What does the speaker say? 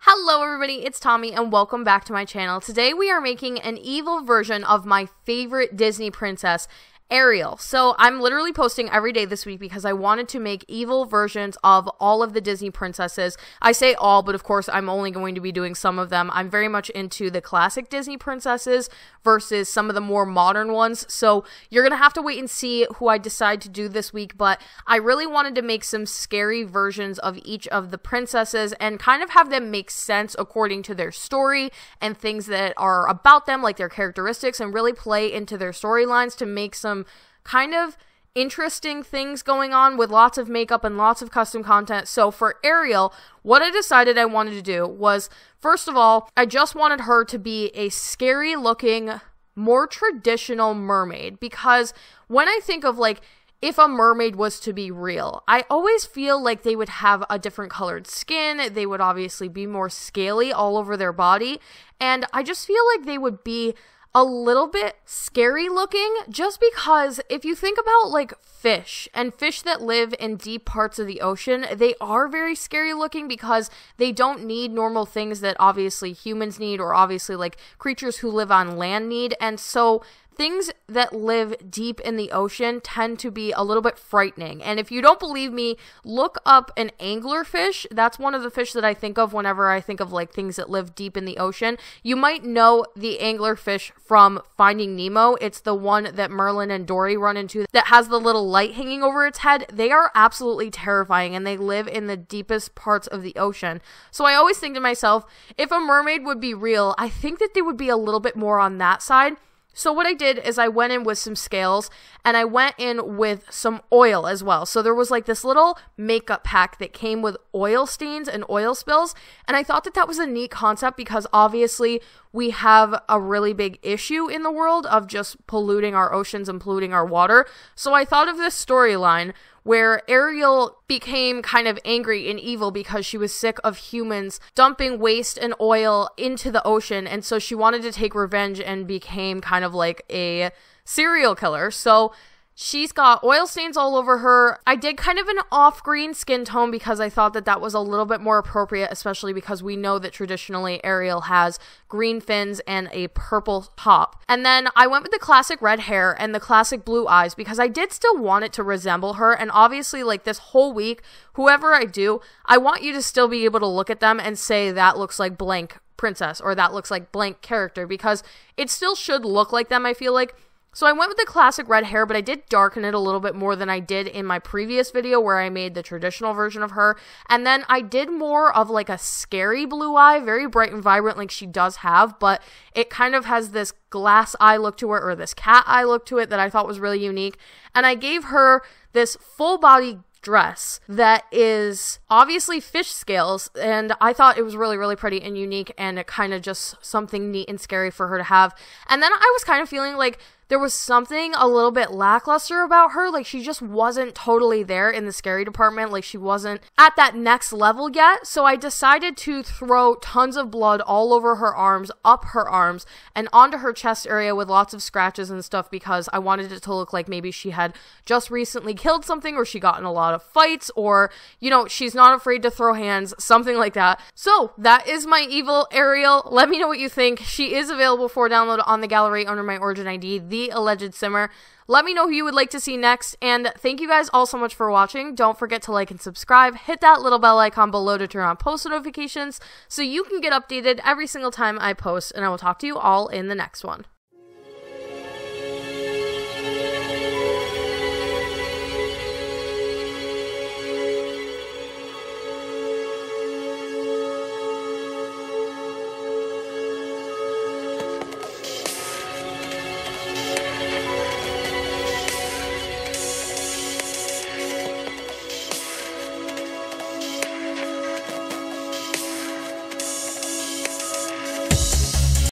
Hello everybody, it's Tomi and welcome back to my channel. Today we are making an evil version of my favorite Disney princess, Ariel. So I'm literally posting every day this week because I wanted to make evil versions of all of the Disney princesses. I say all, but of course I'm only going to be doing some of them. I'm very much into the classic Disney princesses versus some of the more modern ones. So you're going to have to wait and see who I decide to do this week, but I really wanted to make some scary versions of each of the princesses and kind of have them make sense according to their story and things that are about them, like their characteristics, and really play into their storylines to make some kind of interesting things going on with lots of makeup and lots of custom content. So for Ariel, what I decided I wanted to do was first of all, I just wanted her to be a scary looking, more traditional mermaid because when I think of like if a mermaid was to be real, I always feel like they would have a different colored skin. They would obviously be more scaly all over their body. And I just feel like they would be a little bit scary looking just because if you think about like fish and fish that live in deep parts of the ocean, they are very scary looking because they don't need normal things that obviously humans need or obviously like creatures who live on land need. And so things that live deep in the ocean tend to be a little bit frightening. And if you don't believe me, look up an anglerfish. That's one of the fish that I think of whenever I think of like things that live deep in the ocean. You might know the anglerfish from Finding Nemo. It's the one that Marlin and Dory run into that has the little light hanging over its head. They are absolutely terrifying and they live in the deepest parts of the ocean. So I always think to myself, if a mermaid would be real, I think that they would be a little bit more on that side. So what I did is I went in with some scales and I went in with some oil as well. So there was like this little makeup pack that came with oil stains and oil spills. And I thought that that was a neat concept because obviously we have a really big issue in the world of just polluting our oceans and polluting our water. So I thought of this storyline where Ariel became kind of angry and evil because she was sick of humans dumping waste and oil into the ocean. And so she wanted to take revenge and became kind of like a serial killer. So She's got oil stains all over her. I did kind of an off green skin tone because I thought that that was a little bit more appropriate, especially because we know that traditionally Ariel has green fins and a purple top. And then I went with the classic red hair and the classic blue eyes because I did still want it to resemble her. And obviously, like this whole week, whoever I do, I want you to still be able to look at them and say that looks like blank princess or that looks like blank character because it still should look like them, I feel like so I went with the classic red hair, but I did darken it a little bit more than I did in my previous video where I made the traditional version of her. And then I did more of like a scary blue eye, very bright and vibrant like she does have, but it kind of has this glass eye look to it or this cat eye look to it that I thought was really unique. And I gave her this full body dress that is obviously fish scales and I thought it was really really pretty and unique and it kind of just something neat and scary for her to have. And then I was kind of feeling like there was something a little bit lackluster about her. Like she just wasn't totally there in the scary department. Like she wasn't at that next level yet. So I decided to throw tons of blood all over her arms, up her arms, and onto her chest area with lots of scratches and stuff because I wanted it to look like maybe she had just recently killed something or she got in a lot of fights or, you know, she's not afraid to throw hands, something like that. So that is my evil Ariel. Let me know what you think. She is available for download on the gallery under my origin ID. Alleged simmer. Let me know who you would like to see next, and thank you guys all so much for watching. Don't forget to like and subscribe. Hit that little bell icon below to turn on post notifications so you can get updated every single time I post, and I will talk to you all in the next one.